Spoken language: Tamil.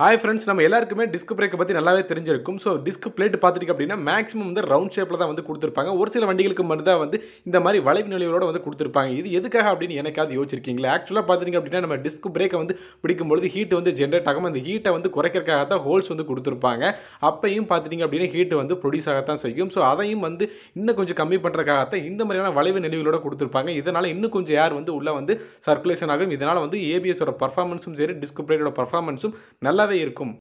ஹாய் ஃப்ரெண்ட்ஸ் நம்ம எல்லாருக்குமே டிஸ்க் பிரேக்கை பற்றி நல்லாவே தெரிஞ்சிருக்கும். ஸோ டிஸ்க் பிளேட் பார்த்துட்டு அப்படின்னா மேக்ஸிமம் வந்து ரவுண்ட் ஷேப்பில் தான் வந்து கொடுத்துருப்பாங்க. ஒரு சில வண்டிகளுக்கு மட்டும் தான் வந்து இந்த மாதிரி வளைவு நிலையோட வந்து கொடுத்துருப்பாங்க. இது எதுக்காக அப்படின்னு எனக்காவது யோசிச்சிருக்கீங்களா? ஆக்சுவலாக பார்த்துட்டீங்க அப்படின்னா நம்ம டிஸ்க் பிரேக்கை வந்து பிடிக்கும்பொழுது ஹீட் வந்து ஜென்ரேட் ஆகும் அந்த ஹீட்டை வந்து குறைக்கிறதுக்காக தான் ஹோல்ஸ் வந்து கொடுத்துருப்பாங்க. அப்பையும் பார்த்துட்டிங்க அப்படின்னா ஹீட் வந்து ப்ரொடியூஸ் ஆகத்தான் செய்யும். ஸோ அதையும் வந்து இன்னும் கொஞ்சம் கம்மி பண்ணுறதுக்காகத்தான் இந்த மாதிரியான வளைவு நிலைகளோட கொடுத்துருப்பாங்க. இதனால் இன்னும் கொஞ்சம் ஏர் வந்து உள்ளே வந்து சர்க்குலேஷன் ஆகும். இதனால் வந்து ஏபிஎஸோட பர்ஃபார்மன்ஸும் சரி டிஸ்க் பிரேக்கோட பர்ஃபார்மன்ஸும் நல்லா நல்லாவே இருக்கும்